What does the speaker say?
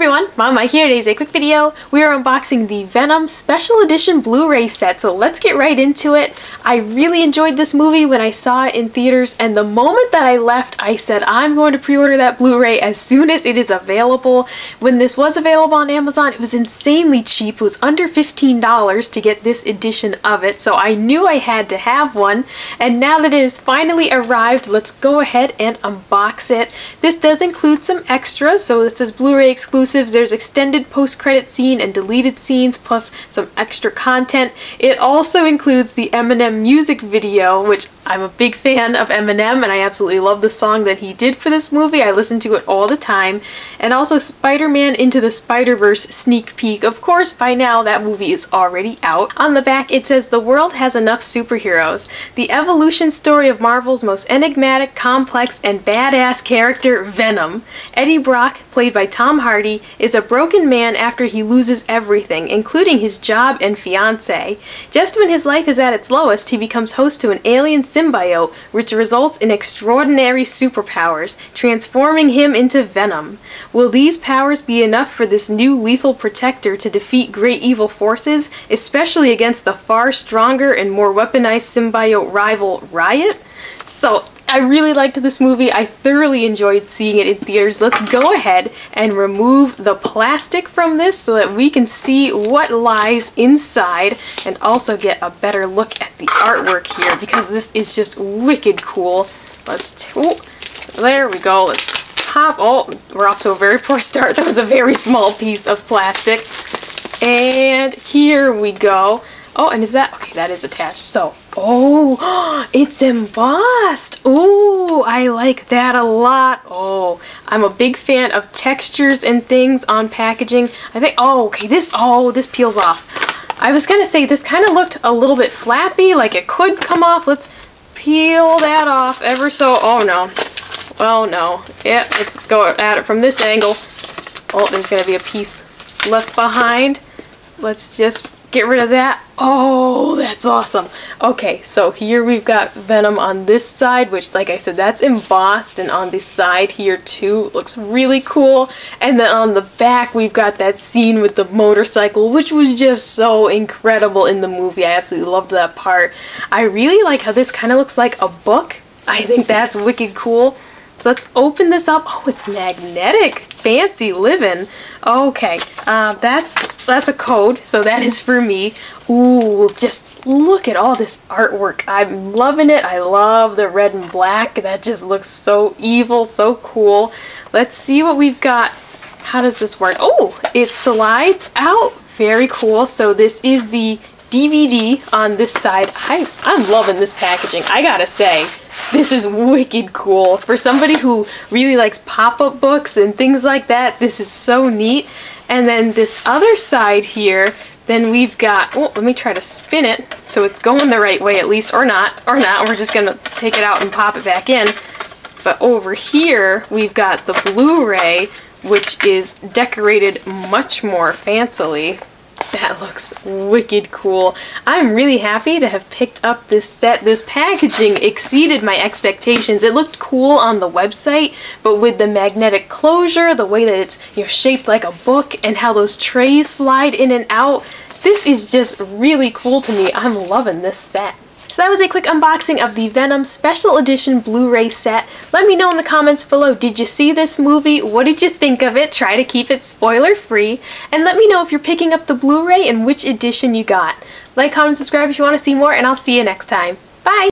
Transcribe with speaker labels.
Speaker 1: everyone, Mama here. Today's a quick video. We are unboxing the Venom Special Edition Blu-ray set, so let's get right into it. I really enjoyed this movie when I saw it in theaters, and the moment that I left, I said I'm going to pre-order that Blu-ray as soon as it is available. When this was available on Amazon, it was insanely cheap. It was under $15 to get this edition of it, so I knew I had to have one, and now that it has finally arrived, let's go ahead and unbox it. This does include some extras, so this is Blu-ray exclusive exclusives. There's extended post-credit scene and deleted scenes, plus some extra content. It also includes the Eminem music video, which I'm a big fan of Eminem, and I absolutely love the song that he did for this movie. I listen to it all the time. And also Spider-Man Into the Spider-Verse sneak peek. Of course, by now that movie is already out. On the back, it says, The world has enough superheroes. The evolution story of Marvel's most enigmatic, complex, and badass character, Venom. Eddie Brock, played by Tom Hardy, is a broken man after he loses everything, including his job and fiance. Just when his life is at its lowest, he becomes host to an alien symbiote, which results in extraordinary superpowers, transforming him into Venom. Will these powers be enough for this new lethal protector to defeat great evil forces, especially against the far stronger and more weaponized symbiote rival Riot? So I really liked this movie. I thoroughly enjoyed seeing it in theaters. Let's go ahead and remove the plastic from this so that we can see what lies inside and also get a better look at the artwork here because this is just wicked cool. Let's, oh, there we go. Let's pop, oh, we're off to a very poor start. That was a very small piece of plastic. And here we go. Oh, and is that, okay, that is attached. So, oh, it's embossed. Oh, I like that a lot. Oh, I'm a big fan of textures and things on packaging. I think, oh, okay, this, oh, this peels off. I was gonna say this kind of looked a little bit flappy, like it could come off. Let's peel that off ever so, oh no. Oh no. Yeah, let's go at it from this angle. Oh, there's gonna be a piece left behind. Let's just get rid of that. Oh, that's awesome. Okay, so here we've got Venom on this side, which like I said, that's embossed, and on this side here too, looks really cool. And then on the back, we've got that scene with the motorcycle, which was just so incredible in the movie. I absolutely loved that part. I really like how this kind of looks like a book. I think that's wicked cool. So let's open this up. Oh, it's magnetic. Fancy living. Okay, uh, that's that's a code, so that is for me. Ooh, just look at all this artwork. I'm loving it. I love the red and black. That just looks so evil, so cool. Let's see what we've got. How does this work? Oh, it slides out. Very cool. So this is the DVD on this side. I, I'm loving this packaging. I gotta say, this is wicked cool. For somebody who really likes pop-up books and things like that, this is so neat. And then this other side here, then we've got, oh, let me try to spin it so it's going the right way at least, or not, or not. We're just gonna take it out and pop it back in. But over here, we've got the Blu-ray, which is decorated much more fancily. That looks wicked cool. I'm really happy to have picked up this set. This packaging exceeded my expectations. It looked cool on the website, but with the magnetic closure, the way that it's you know, shaped like a book, and how those trays slide in and out, this is just really cool to me. I'm loving this set. So that was a quick unboxing of the Venom Special Edition Blu-ray set. Let me know in the comments below, did you see this movie? What did you think of it? Try to keep it spoiler free. And let me know if you're picking up the Blu-ray and which edition you got. Like, comment, subscribe if you want to see more, and I'll see you next time. Bye!